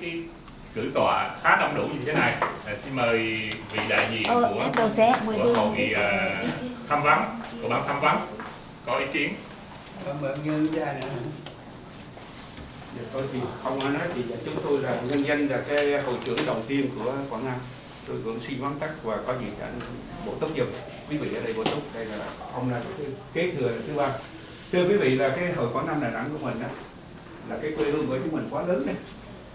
cái cái cử tọa khá đông đủ như thế này. À, xin mời vị đại diện Ờ, của của hội à, thăm vấn của ban thăm vấn. Có ý kiến? Cảm ơn nhân gia nữa. Dạ, tôi thì không ai nói thì dạ, chúng tôi là nhân dân là cái hội trưởng đầu tiên của Quảng Nam. Tôi cũng xin vắn tắt và có gì anh bổ túc giùm. Quý vị ở đây bổ túc. Đây là ông là cái kế thừa thứ ba. Thưa quý vị là cái hội Quảng Nam Đà Nẵng của mình đó là cái quê hương của chúng mình quá lớn này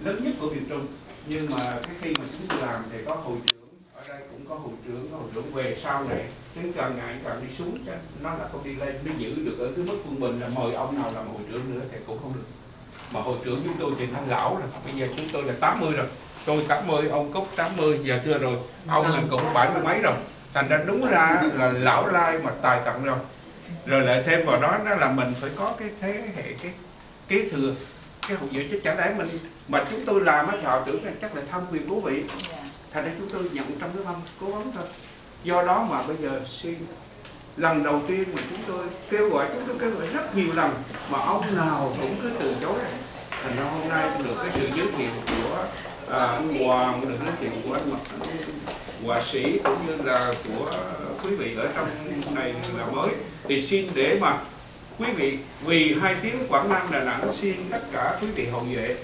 lớn nhất của miền Trung. Nhưng mà cái khi mà chúng tôi làm thì có hội trưởng, ở đây cũng có hội trưởng, có hội trưởng về sau này. Chứ càng ngày càng đi xuống chứ, nó là không đi lên nó giữ được ở cái mức quân bình là mời ông nào làm hội trưởng nữa thì cũng không được. Mà hội trưởng chúng tôi thì đang lão rồi, bây giờ chúng tôi là 80 rồi. Tôi 80 ông Cúc 80 giờ chưa rồi. Ông là cũng bảy mươi mấy rồi. Thành ra đúng ra là lão lai mà tài tận rồi. Rồi lại thêm vào đó, nó là mình phải có cái thế hệ, cái kế thừa cái hậu duệ chứ chẳng lẽ mình mà chúng tôi làm á họ tưởng rằng chắc là tham quyền bố vị. Thành ra chúng tôi nhận trong cái văn cố vấn thôi. Do đó mà bây giờ xin lần đầu tiên mà chúng tôi kêu gọi chúng tôi kêu gọi rất nhiều lần mà ông nào cũng cứ từ chối. Thành ra hôm nay được cái sự giới thiệu của à, anh Hoàng được giới thiệu của anh họa sĩ cũng như là của quý vị ở trong này là mới. Thì xin để mà quý vị vì hai tiếng Quảng Nam Đà Nẵng xin tất cả quý vị hậu vệ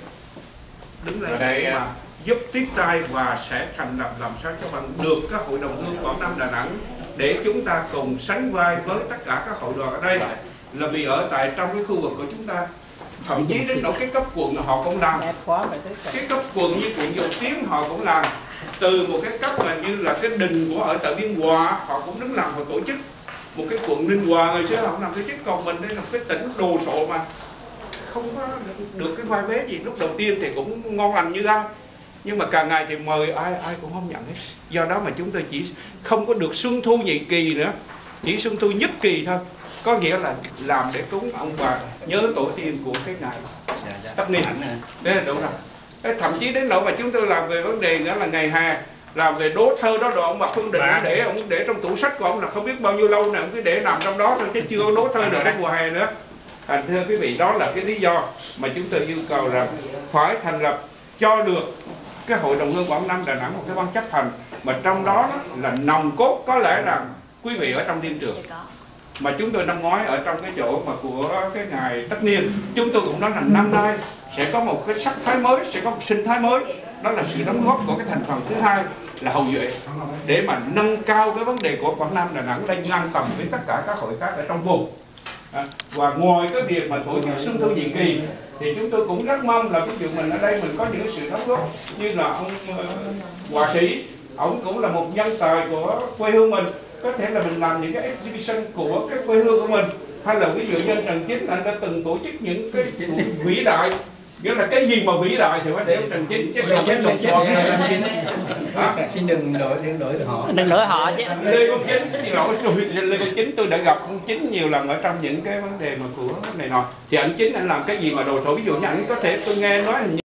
đứng lên đây, để à, mà giúp tiếp tay và sẽ thành lập làm sao cho bằng được các hội đồng hương Quảng Nam Đà Nẵng để chúng ta cùng sánh vai với tất cả các hội đoàn ở đây. Là vì ở tại trong cái khu vực của chúng ta thậm chí đến nỗi cái cấp quận họ cũng làm. Cái cấp quận như quận Dầu Tiếng họ cũng làm. Từ một cái cấp mà như là cái đình của ở tại Biên Hòa họ cũng đứng làm và tổ chức một cái quận Ninh Hòa ngày xưa cũng làm tổ chức còn mình đây là một cái tỉnh đồ sộ mà. Không có được cái vai vế gì. Lúc đầu tiên thì cũng ngon lành như ai nhưng mà càng ngày thì mời ai ai cũng không nhận hết. Do đó mà chúng tôi chỉ không có được xuân thu nhị kỳ nữa. Chỉ xuân thu nhất kỳ thôi. Có nghĩa là làm để cúng ông bà nhớ tổ tiên của cái ngày. Tất niên. Đấy là đủ rồi thậm chí đến nỗi mà chúng tôi làm về vấn đề nữa là ngày hè làm về đố thơ đó đồ ông mà phương định Dạ. để ông để trong tủ sách của ông là không biết bao nhiêu lâu này ông cứ để nằm trong đó thôi chứ chưa có đố thơ được đến mùa hè nữa. Thành thưa quý vị đó là cái lý do mà chúng tôi yêu cầu rằng phải thành lập cho được cái hội đồng hương Quảng Nam Đà Nẵng một cái ban chấp hành. Mà trong đó là nòng cốt có lẽ rằng quý vị ở trong thiên trường mà chúng tôi năm ngoái ở trong cái chỗ mà của cái ngày tất niên chúng tôi cũng nói rằng năm nay sẽ có một cái sắc thái mới sẽ có một sinh thái mới. Đó là sự đóng góp của cái thành phần thứ hai là hậu duệ. Để mà nâng cao cái vấn đề của Quảng Nam Đà Nẵng lên ngang tầm với tất cả các hội khác ở trong vùng. À, và ngoài cái việc mà tổ chức xuân thu nhiệm kỳ thì chúng tôi cũng rất mong là ví dụ mình ở đây mình có những cái sự đóng góp như là ông ờ, uh, hòa sĩ. Ông cũng là một nhân tài của quê hương mình có thể là mình làm những cái exhibition của cái quê hương của mình hay là ví dụ như Trần Chính anh đã từng tổ chức những cái buổi vĩ đại nghĩa là cái gì mà vĩ đại thì phải để ông Trần Chính chứ không phải tròn Hả? Xin đừng đổi đừng đổi họ. Đừng đổi họ chứ. Lê Văn Chính xin lỗi tôi Lê Văn Chính tôi đã gặp ông Chính nhiều lần ở trong những cái vấn đề mà của này nọ thì anh Chính anh làm cái gì mà đồ sộ ví dụ như anh có thể tôi nghe nói hình như